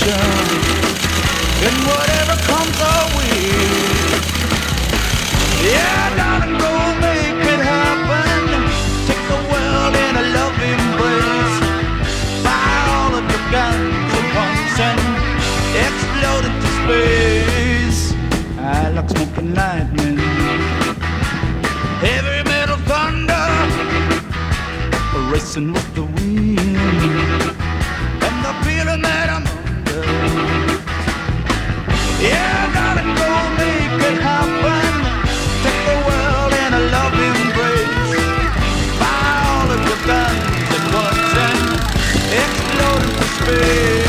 direction And whatever comes our way. Yeah, darling, go make it happen. Take the world in a loving place Buy all of your guns and pumps and Explode into space. Ah, I like smoking lightning Heavy metal thunder. Racing with the explode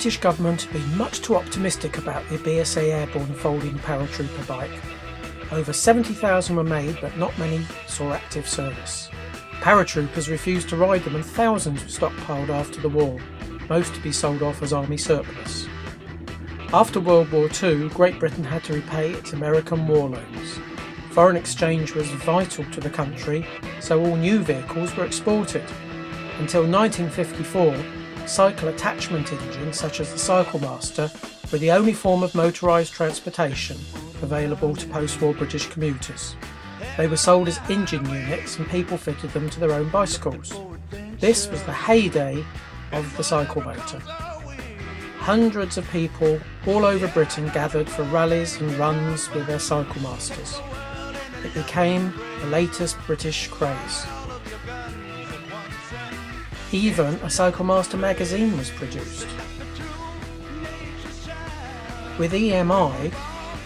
British government had been much too optimistic about the BSA airborne folding paratrooper bike. Over 70,000 were made, but not many saw active service. Paratroopers refused to ride them, and thousands were stockpiled after the war, most to be sold off as army surplus. After World War II, Great Britain had to repay its American war loans. Foreign exchange was vital to the country, so all new vehicles were exported. Until 1954, cycle attachment engines such as the Cyclemaster were the only form of motorised transportation available to post war British commuters. They were sold as engine units and people fitted them to their own bicycles. This was the heyday of the cycle motor. Hundreds of people all over Britain gathered for rallies and runs with their Cyclemasters. It became the latest British craze. Even a Cyclemaster magazine was produced. With EMI,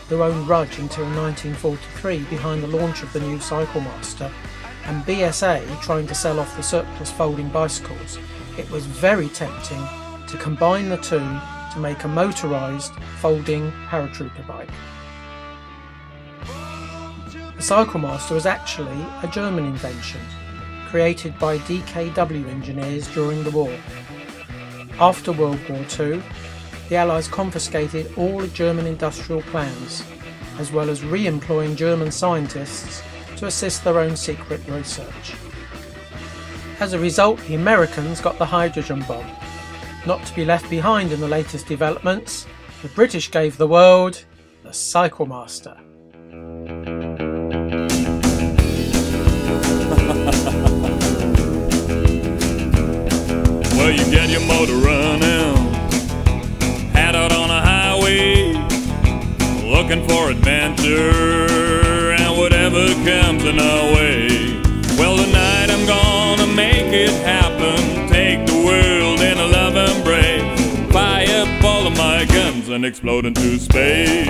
who owned Rudge until 1943 behind the launch of the new Cyclemaster, and BSA trying to sell off the surplus folding bicycles, it was very tempting to combine the two to make a motorised folding paratrooper bike. The Cyclemaster was actually a German invention, created by DKW engineers during the war. After World War II, the Allies confiscated all German industrial plans, as well as re employing German scientists to assist their own secret research. As a result, the Americans got the hydrogen bomb. Not to be left behind in the latest developments, the British gave the world the Cyclemaster. You get your motor running, head out on a highway, looking for adventure and whatever comes in our way. Well, tonight I'm gonna make it happen, take the world in a love embrace, fire up all of my guns and explode into space.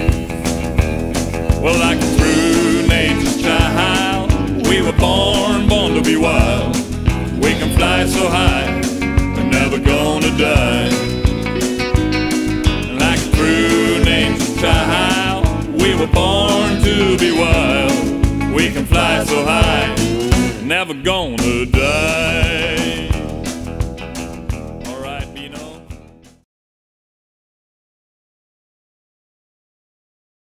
Well, like a true nature's child, we were born, born to be wild. We can fly so high, so high, never gonna die.